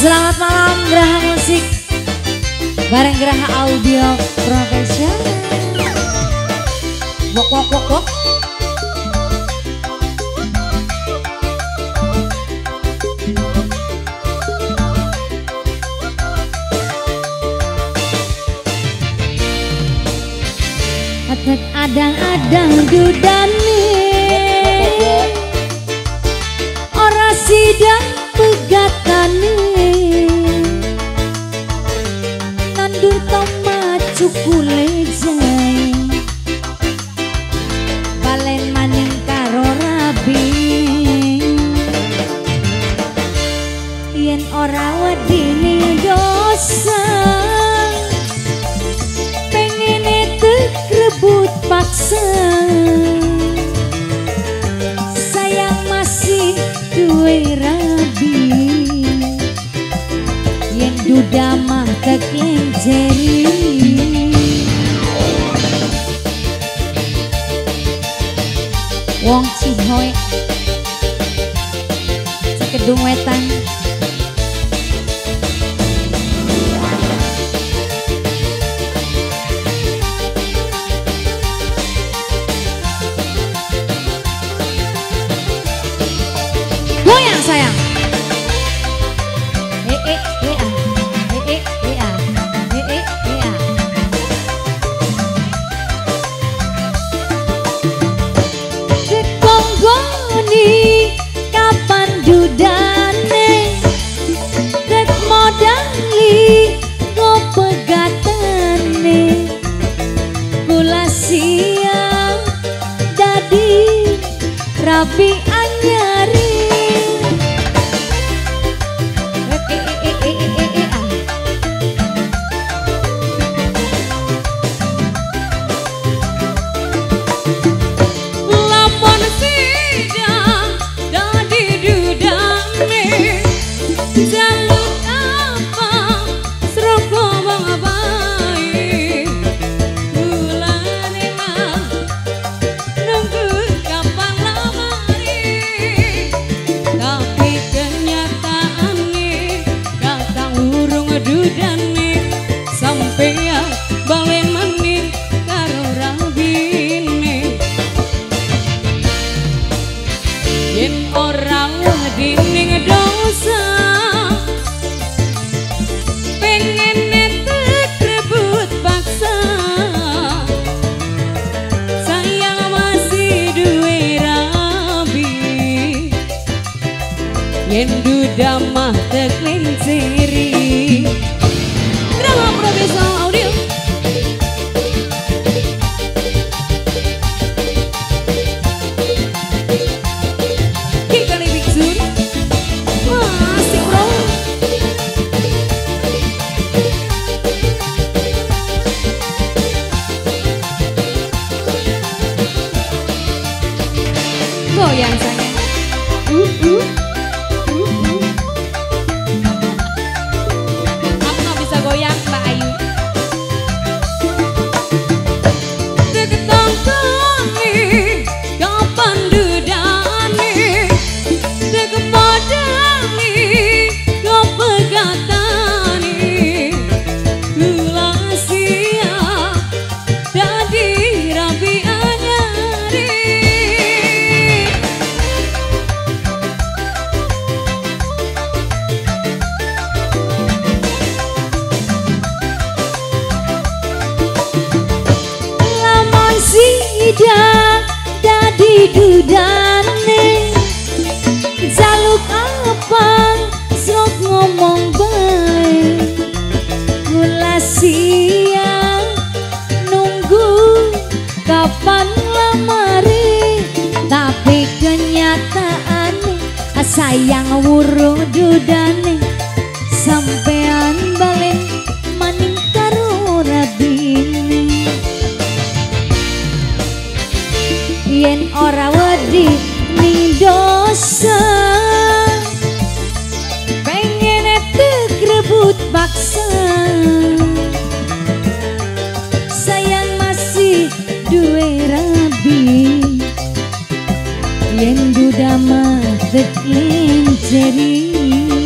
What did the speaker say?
Selamat malam Geraha Musik. Bareng Geraha Audio Profesional. Wok wok wok wok. Adang-adang dudane Yen duda mah kekenceri Wong Cihoy Cekedung wetan Yen duda mah teklinciri Drama profesional audio. Goyang sayang. Uh uh Uh sidang dadi dudane. Jaluk apa Sok ngomong baik Gula siang Nunggu Kapan lamari Tapi kenyataan Sayang wurung dudane. Sampean yen ora wedi ning dosa. Pengen etek rebut paksa. Sayang masih duwe rabi. Yen duda mah teklin jeri